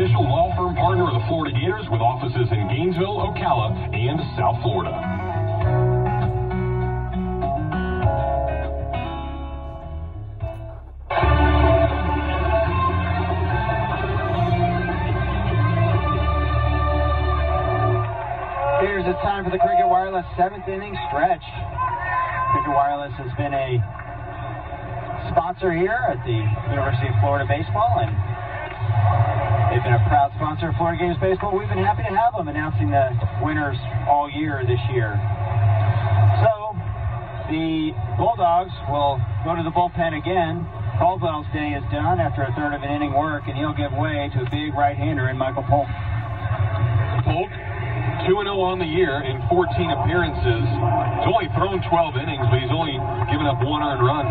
official law firm partner of the Florida Gators with offices in Gainesville, Ocala, and South Florida. Here's it's time for the Cricket Wireless seventh inning stretch. Cricket Wireless has been a sponsor here at the University of Florida Baseball, and they've been a proud sponsor of Florida Gators Baseball. We've been happy to have them announcing the winners all year this year. So, the Bulldogs will go to the bullpen again. Caldwell's day is done after a third of an inning work, and he'll give way to a big right-hander in Michael Polk. Polk, 2-0 on the year in 14 appearances. He's only thrown 12 innings, but he's only given up one earned run.